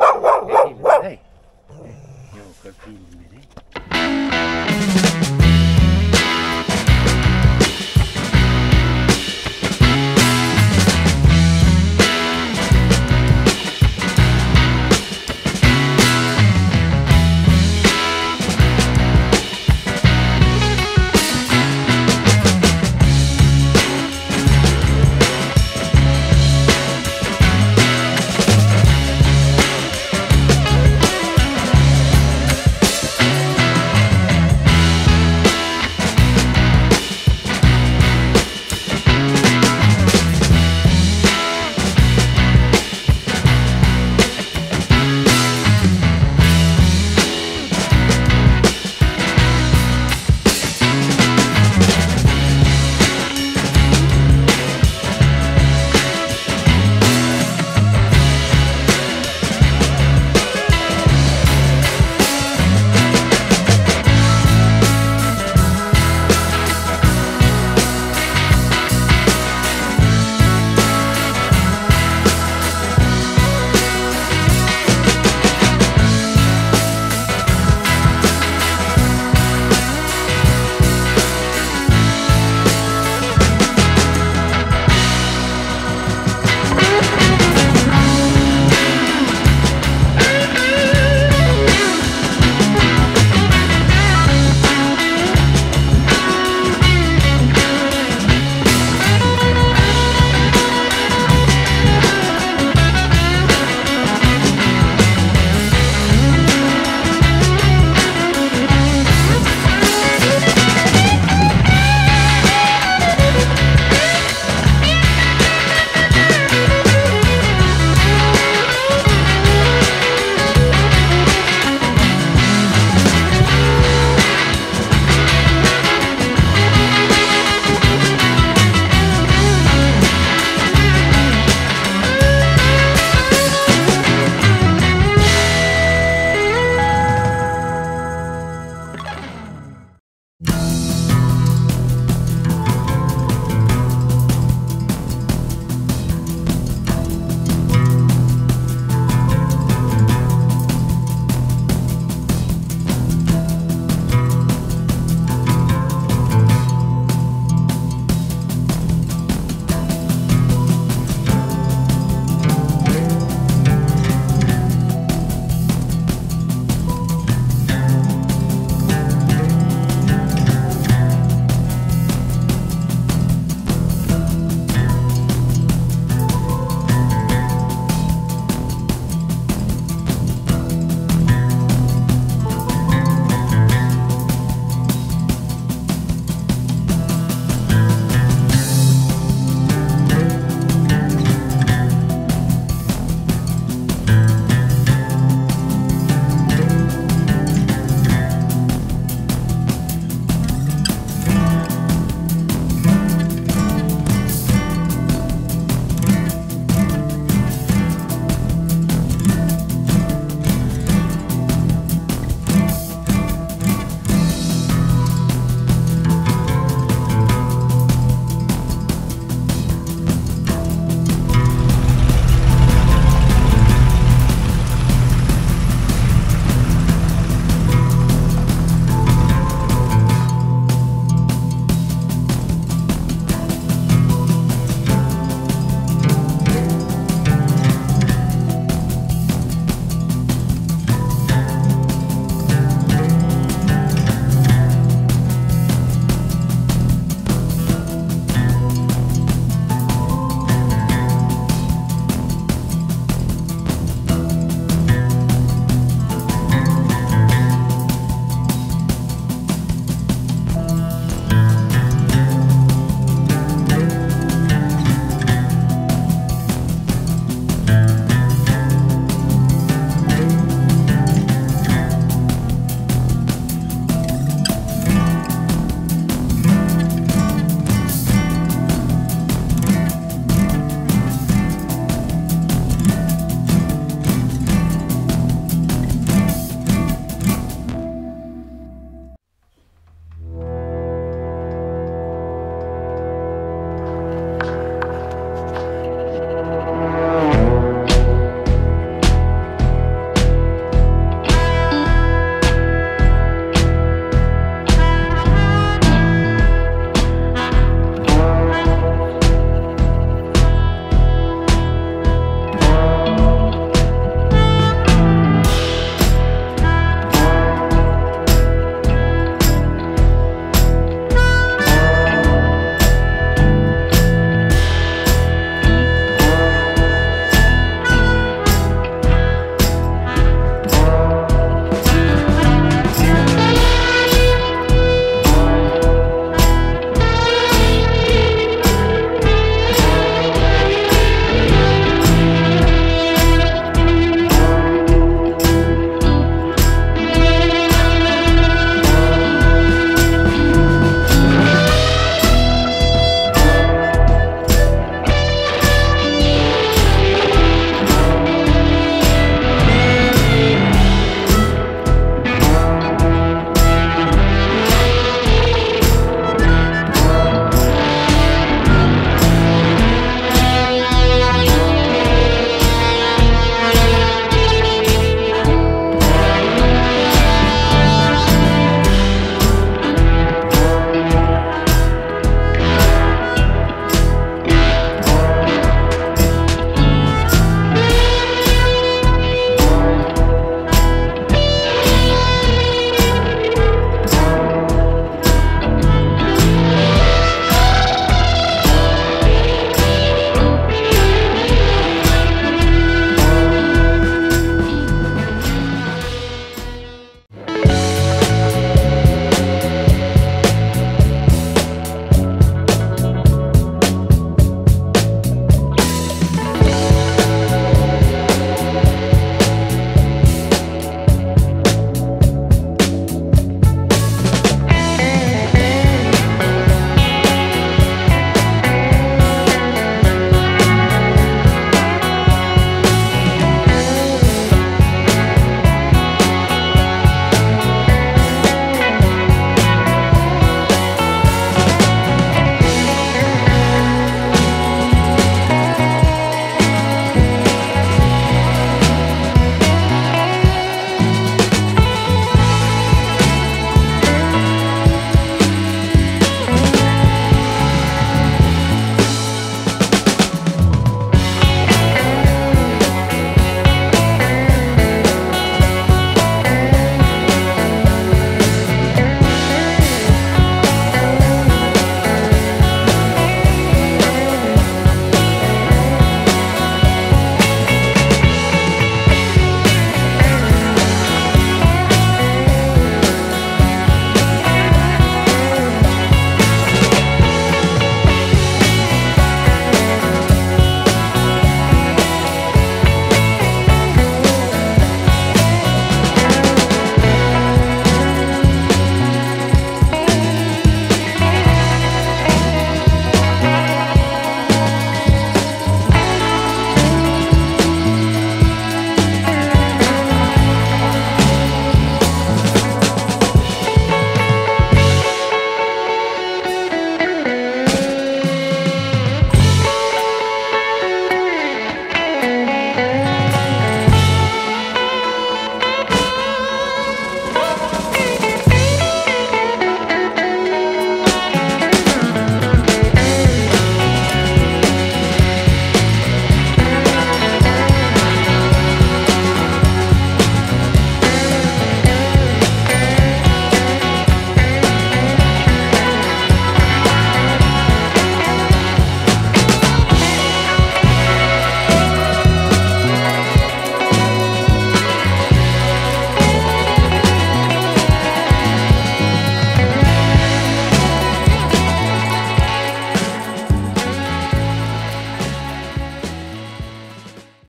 Hey, hey, hey. Yo, coquille,